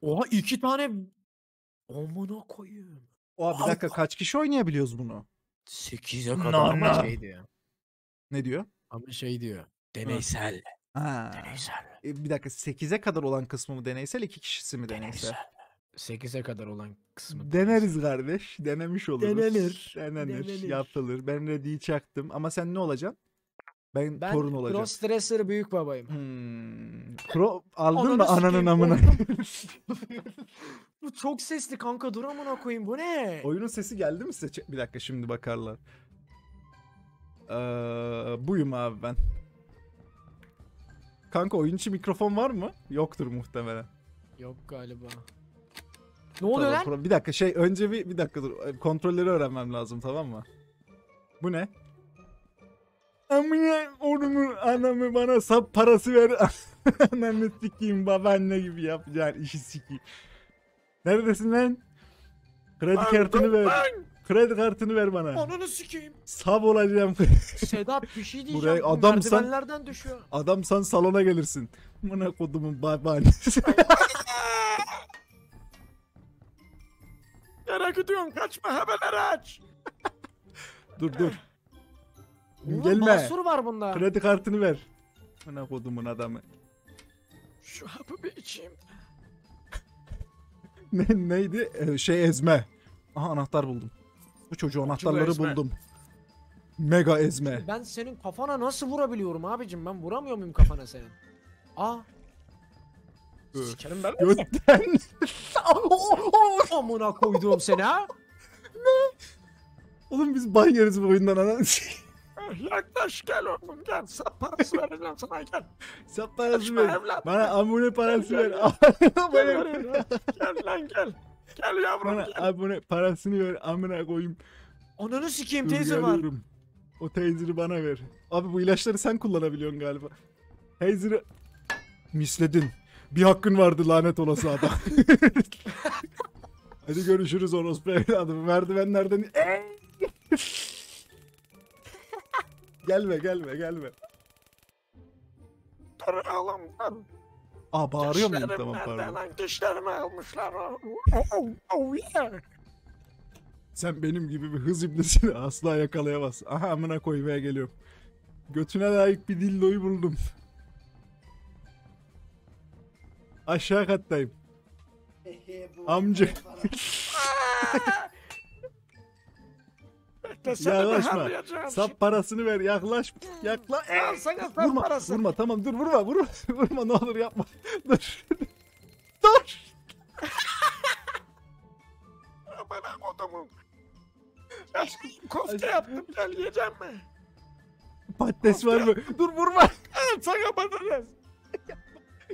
Oha iki tane Amına koyayım. Oha bir dakika kaç kişi oynayabiliyoruz bunu? 8'e kadar ama no. şey diyor. Ne diyor? Ama şey diyor. Deneysel. Ha. Deneysel. E, bir dakika 8'e kadar olan kısmı mı deneysel, iki kişisi mi deneysel? Deneysel. 8'e kadar olan kısmı. Deneriz kardeş. Denemiş oluruz. Denenir. Denenir. Denenir. Yapılır. Ben ready'yi çaktım. Ama sen ne olacaksın? Ben, Ben torun olacağım. crossdresser büyük babayım. Hmm. Pro aldın Ananı mı ananın amına? Bu çok sesli kanka dur amına koyayım bu ne? Oyunun sesi geldi mi size? Bir dakika şimdi bakarlar. Ee, buyum abi ben. Kanka oyun için mikrofon var mı? Yoktur muhtemelen. Yok galiba. Ne oluyor Tamam, lan? Bir dakika şey önce bir bir dakika dur. Kontrolleri öğrenmem lazım tamam mı? Bu ne? Amına onumu anamı bana sap parası ver. Anamı sikeyim babaanne gibi yapacaksın işi sikeyim. Neredesin lan? Kredi kartını ver. Kredi kartını ver bana. Ananı sikeyim. Sab olacağım. Sedat bir şey diyeceğim. Buraya bu adamsan- Merdivenlerden düşüyor. Adamsan salona gelirsin. Buna kodumun babaannesi. Nereye gidiyorsun? Kaçma haberleri aç. dur dur. Ulan Gelme. Basur var bunda. Kredi kartını ver. Buna kodumun adamı. Şu hapı bir içeyim. Ne, neydi? Ee, şey ezme. Aha anahtar buldum. Bu çocuğu anahtarları ezme. buldum. Mega ezme. Ben senin kafana nasıl vurabiliyorum abicim? Ben vuramıyor muyum kafana senin? Aa. Sikerim ben. Götten. Amına koyduğum seni ha. Oğlum biz ban yeriz bu oyundan ananı Yaklaş gel oğlum gel. Sap parası vereceğim sana gel. Sen parası ver. Bana abone parası ver. Gel buraya. Gel lan gel. Gel yavrum bana gel. abone parasını ver. Amına koyayım. Ananı sikeyim teyze var. O taser'ı bana ver. Abi bu ilaçları sen kullanabiliyorsun galiba. Taser'ı misledin. Bir hakkın vardı lanet olası adam. Hadi görüşürüz orospu evladım. Merdivenlerden... gelme gelme gelme. Dur. Aa bağırıyor muyum? Tamam pardon. lan? Dişlerimi almışlar. Oh, oh, oh yeah. Sen benim gibi bir hız iblisini asla yakalayamazsın. Aha amına koymaya geliyorum. Götüne layık bir dilloyu buldum. Aşağı kattayım. Amca. Beklesene Yaklaşma. ben Sap parasını ver yaklaş. Yakla. Al sana sap Vurma, parası. vurma tamam dur vurma vurma. Vurma ne olur yapma. Dur. dur. Bana kodumu. Aşkım kofte yaptım gel yiyeceğim mi? Patates var mı? Dur vurma. Al sana patates.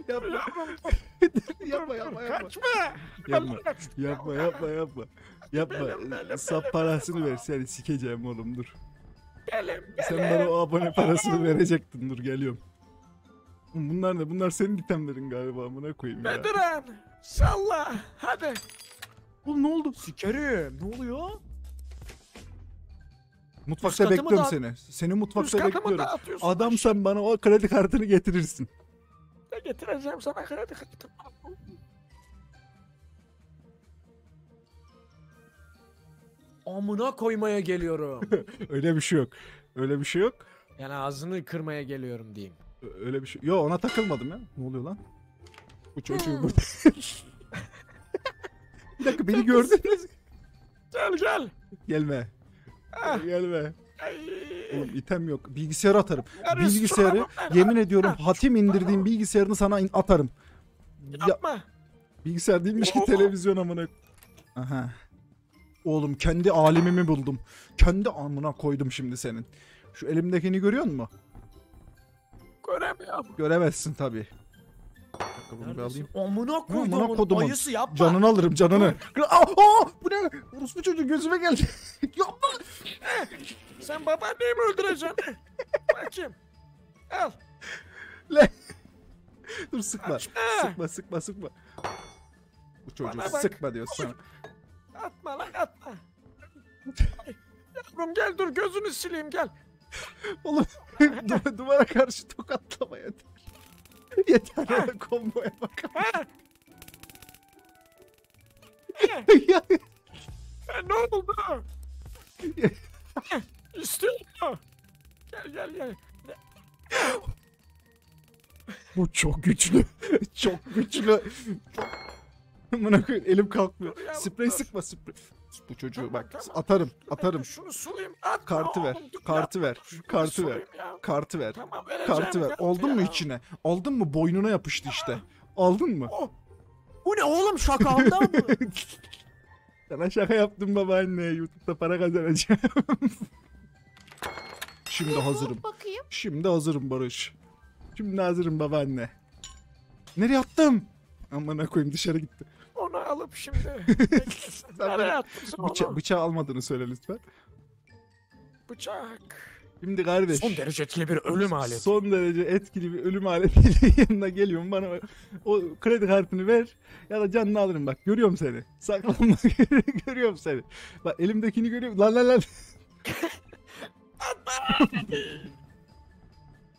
Yapma. Yapma yapma yapma. kaçma. Yapma. Yapma yapma yapma. Yapma. Sap parasını ver seni sikeceğim oğlum dur. Gelim Sen gelim. bana o abone parasını verecektin dur geliyorum. Bunlar ne? Bunlar senin itemlerin galiba amına koyayım ya. Bediren salla hadi. Oğlum ne oldu? Sikerim ne oluyor? Mutfakta Üst bekliyorum dağıt- seni. Seni mutfakta bekliyorum. Adam sen bana o kredi kartını getirirsin. Ne getireceğim sana kredi kartı. Amına koymaya geliyorum. Öyle bir şey yok. Öyle bir şey yok. yani ağzını kırmaya geliyorum diyeyim. Ö- Öyle bir şey. Yo ona takılmadım ya. Ne oluyor lan? Bu çocuğu Hmm. burada. bir dakika beni gördünüz. Gel gel. Gelme. Ah. Gelme. Oğlum item yok. Bilgisayarı atarım. Yarısı Bilgisayarı yemin ediyorum hatim indirdiğim bilgisayarını sana in- atarım. Ya, Yapma. bilgisayar değilmiş ki Oo. televizyon amına. Aha. Oğlum kendi alemimi buldum. Kendi amına koydum şimdi senin. Şu elimdekini görüyor musun? Göremiyorum. Göremezsin tabi. Bunu bir alayım. Amına koyduğumun amına kodumun. ayısı yapma. Canını alırım canını. Aa, aa, bu ne? Orospu çocuğu gözüme geldi. Yapma. Sen babaanneyi mi öldüreceksin? Bakayım. Al. Dur sıkma. Kaçma. Sıkma sıkma sıkma. Bu çocuğu Bana bak. sıkma diyor sana. Atma lan atma. Yavrum gel dur gözünü sileyim gel. Oğlum du- duvara karşı tokatlama yeter. Yeter ya komboya bak. Ya, ne oldu? İstiyorum. Gel gel gel. Bu çok güçlü. Çok güçlü. Amına koyayım elim kalkmıyor. Dur ya, Sprey dur. sıkma sprey. Bu çocuğu bak tamam. atarım Dur, atarım. Şunu sulayayım. Atma Kartı ver. oğlum, dur Kartı ya. ver. Şunu Kartı ver. sulayayım ya. Kartı ver. Tamam vereceğim. Kartı ver. Aldın mı ya. içine? Aldın mı? Boynuna yapıştı işte. Aldın mı? Oh. Bu ne oğlum şaka aldı mı? Sana şaka yaptım babaanne. YouTube'da para kazanacağım. Şimdi hazırım. Bakayım. Şimdi hazırım Barış. Şimdi hazırım babaanne. Nereye attım? Amına koyayım dışarı gitti. Onu alıp şimdi. Bekle sen. Sen Nereye attın sen onu? Bıça bıçağı almadığını söyle lütfen. Bıçak. Şimdi kardeş. Son derece etkili bir ölüm aleti. Son derece etkili bir ölüm aletiyle yanına geliyorum. Bana o, o kredi kartını ver ya da canını alırım bak. Görüyorum seni. Saklanma görüyorum seni. Bak elimdekini görüyorum. Lan lan lan.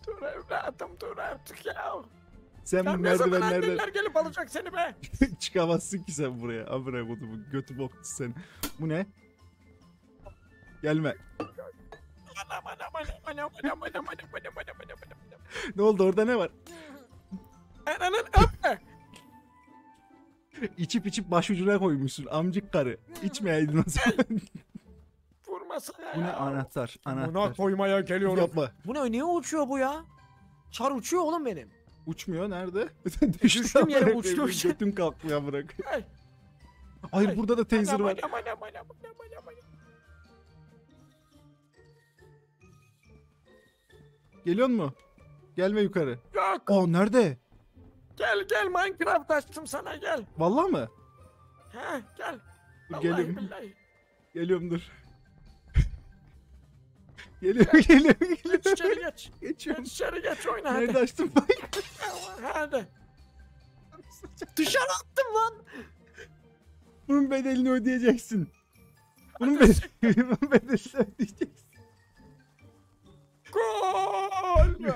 Dur evladım dur artık ya. Sen bu merdivenlerden... Sen gelip alacak seni be. Çıkamazsın ki sen buraya. Amına kodumu götü boktu sen. Bu ne? Gelme. ne oldu orada ne var? Ananın öpme. İçip içip başucuna koymuşsun amcık karı. İçmeyeydin o zaman. Bu ne anahtar anahtar. Buna koymaya geliyorum. Yapma. Bu ne niye uçuyor bu ya? Çar uçuyor oğlum benim. Uçmuyor nerede? Düştüm yere, amına uçtu. Götüm kalkmıyor bırak. Ay. Hayır Ay. burada da taser Anam, var. anam, anam, anam, anam, anam. Geliyor mu? Gelme yukarı. Yok Aa nerede? gel gel Minecraft açtım sana gel. Vallahi mı? Ha gel. Vallahi billahi. Geliyorum dur. geliyor geliyor Geç geliyor. içeri geç. Geçiyorum. Geç içeri geç oyna hadi. Nerede açtım bak. Hadi. Dışarı attım lan. Bunun bedelini ödeyeceksin. Bunun, bedel bunun bedelini ödeyeceksin. Gol.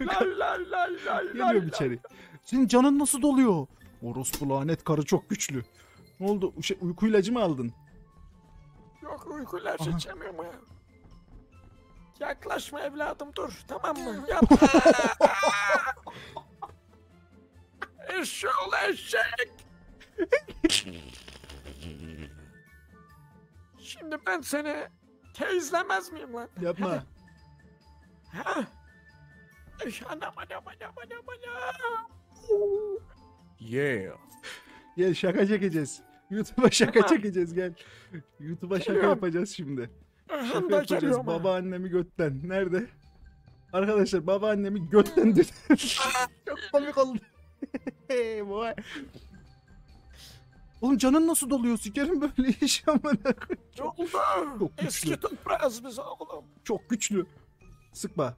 Lay lay lay lay lay. Geliyorum içeri. Senin canın nasıl doluyor? Orospu lanet karı çok güçlü. Ne oldu? Şey, uyku ilacı mı aldın? Yok uyku ilacı içemiyorum ya. Yaklaşma evladım dur tamam mı? Yapma. Eşşoğlu eşek. Şimdi ben seni teyzlemez miyim lan? Yapma. Ha? Ay, Anam anam anam anam anam. Yeah. Gel şaka çekeceğiz. YouTube'a şaka Tamam. çekeceğiz gel. YouTube'a şaka yapacağız şimdi. Şaka yapacağız. Babaannemi götten. Nerede? Arkadaşlar babaannemi götten dedi. Çok komik oldu. Hey boy. Oğlum canın nasıl doluyor? Sikerim böyle iş amına? Çok güçlü. Eski toprağız biz oğlum. Çok güçlü. Sıkma.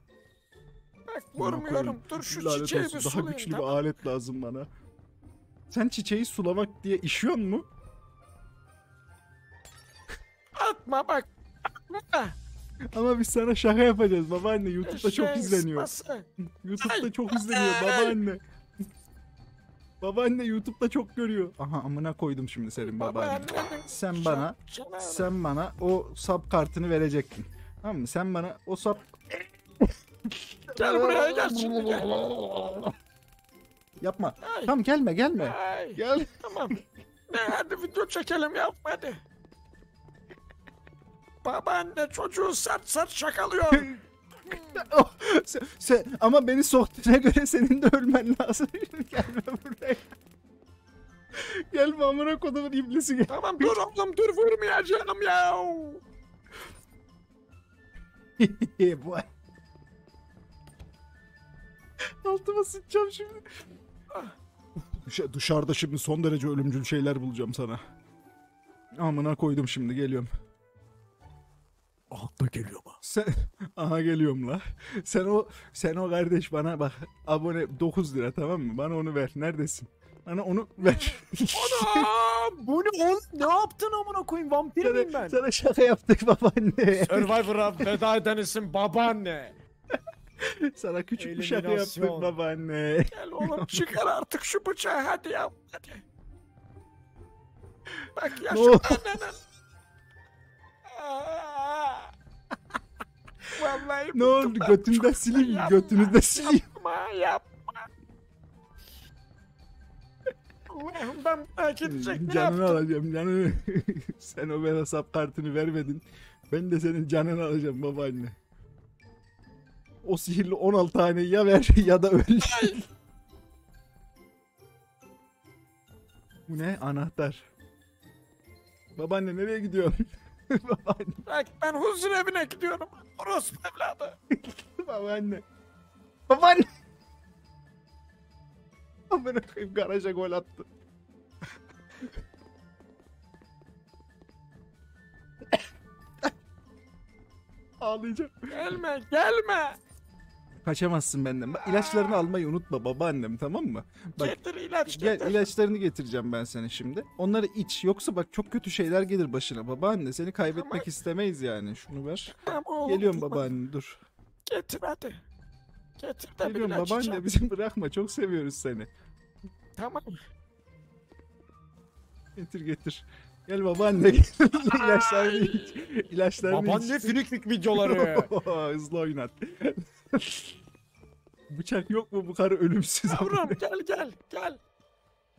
Bak vurmuyorum. Dur şu Lanet çiçeği olsun, bir Daha sulayayım güçlü tamam. bir alet lazım bana. Sen çiçeği sulamak diye işiyor mu? Atma bak. Ama biz sana şaka yapacağız babaanne. YouTube'da çok izleniyor. YouTube'da çok izleniyor babaanne. babaanne YouTube'da çok görüyor. Aha amına koydum şimdi senin babaanne. Sen bana sen bana o sap kartını verecektin. Tamam mı? Sen bana o sap Gel buraya gel şimdi gel. yapma. Ay. Tamam gelme gelme. Ay. Gel. Tamam. Ne hadi video çekelim yapma hadi. Babaanne çocuğu sert sert şakalıyor. Sen, sen- ama beni soktuğuna göre senin de ölmen lazım. gelme buraya. Gelme amına kodumun iblisi gel. tamam dur oğlum dur vurmayacağım ya. Bu. Altıma sıçacağım şimdi. Dışa- dışarıda şimdi son derece ölümcül şeyler bulacağım sana. Amına koydum şimdi geliyorum. Altta geliyor mu? Sen aha geliyorum la. Sen o sen o kardeş bana bak abone 9 lira tamam mı? Bana onu ver. Neredesin? Bana onu ver. Anam! Bu ne oğlum? Ne yaptın amına koyayım? Vampir miyim sana, ben? sana şaka yaptık babaanne. Survivor'a veda eden isim babaanne. sana küçük bir şaka yaptık babaanne. Gel oğlum çıkar artık şu bıçağı hadi ya. Hadi. bak ya Ne şu ananın. Ne oldu? bıktım ben. Götünü de Çok- sileyim mi? Yapma, Götünü de sileyim. Yapma yapma. Ben merak edecek ne Canını yaptım? alacağım canını. Sen o bana hesap kartını vermedin. Ben de senin canını alacağım babaanne. O sihirli 16 tane ya ver ya da öl. Bu ne? Anahtar. Babaanne nereye gidiyorsun? babaanne, Bak ben huzur evine gidiyorum. Orospu evladı. babaanne. Babaanne. Amına koyayım garaja gol attı. Ağlayacağım. Gelme gelme. Kaçamazsın benden. Bak ilaçlarını almayı unutma babaannem tamam mı? Bak Getir ilaç gel getir. ilaçlarını getireceğim ben sana şimdi. Onları iç. Yoksa bak çok kötü şeyler gelir başına babaanne. Seni kaybetmek Tamam. istemeyiz yani. Şunu ver. Tamam oğlum. Geliyorum babaanne dur. Getir hadi. Getir de bir Geliyorum babaanne içeceğim. bizi bırakma. Çok seviyoruz seni. Tamam. Getir getir. Gel babaanne gel. İlaçlarını iç. İlaçlarını Babaanne iç. finiklik videoları. Hızlı oynat. Bıçak yok mu bu karı ölümsüz? Yavrum gel gel gel.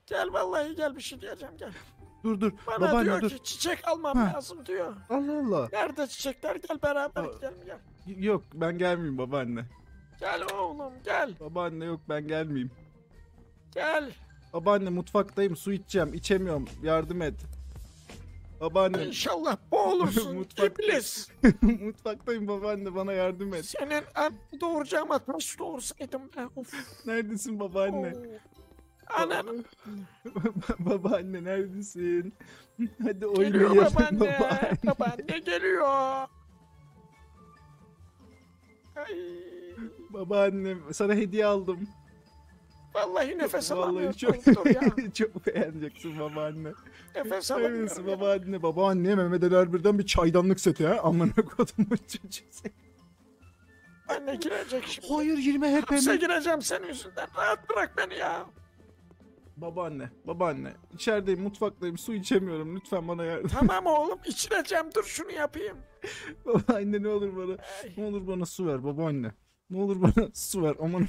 Gel vallahi gel bir şey diyeceğim gel. Dur dur. Bana babaanne diyor dur. ki çiçek almam Ha. lazım diyor. Allah Allah. Nerede çiçekler gel beraber Aa. gidelim gel. Yok ben gelmeyeyim babaanne. Gel oğlum gel Babaanne yok ben gelmeyeyim. gel. Babaanne mutfaktayım su içeceğim içemiyorum yardım et. Babaanne İnşallah boğulursun Mutfakta- iblis. mutfaktayım babaanne bana yardım et. Senin an doğuracağıma taş doğursaydım ben. Of. Neredesin babaanne? Anam babaanne neredesin? Hadi geliyor oynayalım babaanne. babaanne. Babaanne geliyor. Ay, Babaanne sana hediye aldım. Vallahi nefes Vallahi alamıyorum. çok Dur ya. çok beğeneceksin babaanne. Nefes alamıyorum. ya. babaanne? Babaanne Mehmet Ali Erbil'den bir çaydanlık seti ha. Amına kodumun çocuğu. Anne girecek şimdi. Hayır girme hep Hapse gireceğim senin yüzünden. Rahat bırak beni ya. Babaanne, babaanne. İçerideyim, mutfaktayım, su içemiyorum. Lütfen bana yardım. Tamam oğlum içireceğim dur şunu yapayım. babaanne ne olur bana. Ne olur bana su ver babaanne. Ne olur bana su ver. Aman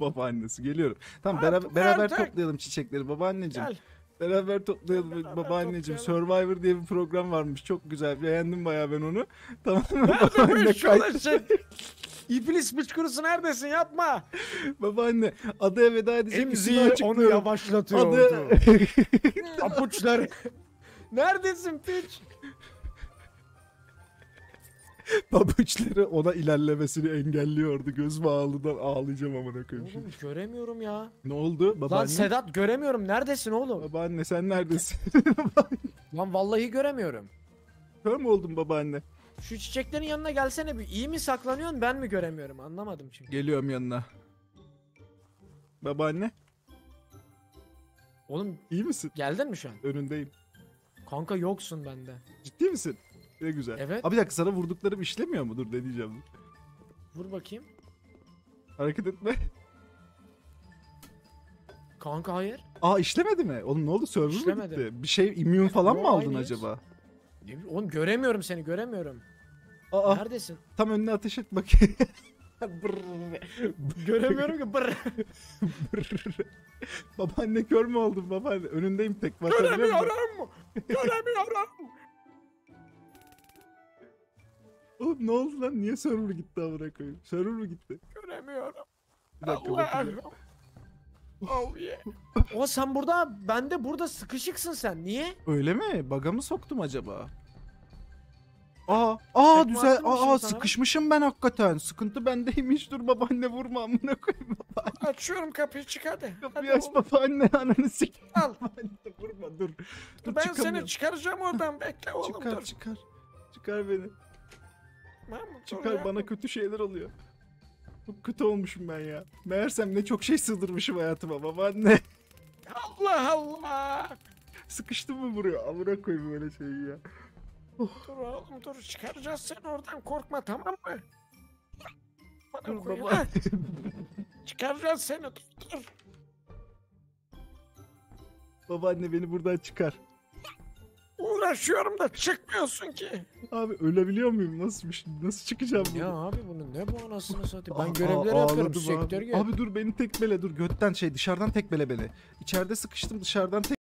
babaannesi geliyorum. Tamam beraber, beraber toplayalım çiçekleri babaanneciğim. gel. Beraber toplayalım Beraber babaanneciğim. toplayalım. Survivor diye bir program varmış. Çok güzel. Beğendim bayağı ben onu. Tamam mı? Babaanne, bu şu kay- olan şey? İblis bıçkırısı neredesin yapma. babaanne adaya veda edecek Emziği onu yavaşlatıyordu. Adı... Papuçları. Neredesin piç? Pabuçları ona ilerlemesini engelliyordu. Göz bağlıdan ağlayacağım amına koyayım. şimdi. Oğlum göremiyorum ya. Ne oldu babaanne? Lan Sedat göremiyorum. Neredesin oğlum? Babaanne sen neredesin? Lan vallahi göremiyorum. Kör mü oldun babaanne? Şu çiçeklerin yanına gelsene bir. İyi mi saklanıyorsun ben mi göremiyorum? Anlamadım çünkü. Geliyorum yanına. Babaanne Oğlum iyi misin? geldin mi şu an? Önündeyim. Kanka yoksun bende. Ciddi misin? Ne güzel. Evet. Abi bir dakika sana vurduklarım işlemiyor mu? Dur ne diyeceğim. Vur bakayım. Hareket etme. Kanka hayır. Aa işlemedi mi? Oğlum ne oldu? Server mı İşlemedi. gitti? Bir şey immün falan Yo, mı aldın aynıyız. acaba? Ne bileyim, Oğlum göremiyorum seni göremiyorum. Aa Neredesin? tam önüne ateş et bakayım. göremiyorum ki. Brr. babaanne kör mü oldun babaanne? Önündeyim tek bakabiliyor musun? Göremiyorum. Göremiyorum. Oğlum ne oldu lan? Niye server gitti amına koyayım? Server mı gitti? Göremiyorum. Bir dakika Allah. bakacağım. Oh yeah. O sen burada, ben de burada sıkışıksın sen. Niye? Öyle mi? Baga mı soktum acaba? Aa, aa Tekme düzel. attın mı Aa şimdi sana? sıkışmışım ben hakikaten. Sıkıntı bendeymiş. Dur babaanne vurma amına koyayım. Açıyorum kapıyı çık hadi. Kapıyı Hadi aç oğlum, babaanne ananı sik. Al. Babaanne vurma dur. Dur Ben çıkamıyorum. seni çıkaracağım oradan bekle oğlum Çıkar dur. çıkar. Çıkar beni. Çıkar bana kötü şeyler oluyor. Çok kötü olmuşum ben ya. Meğersem ne çok şey sığdırmışım hayatıma babaanne. Allah Allah. Sıkıştım mı buraya? Amına koyayım böyle şeyi ya. Dur oğlum dur çıkaracağız seni oradan korkma tamam mı? Bana Dur koyun, baba. Çıkaracağız seni dur dur. babaanne beni buradan çıkar. Uğraşıyorum da çıkmıyorsun ki. Abi ölebiliyor muyum? Nasıl bir şey? Nasıl çıkacağım Ya abi bunun ne bu anasını satayım. Ben görevleri aa, yapıyorum. Sektör abi. gel. Abi dur beni tekmele dur götten şey dışarıdan tekmele beni. İçeride sıkıştım dışarıdan tek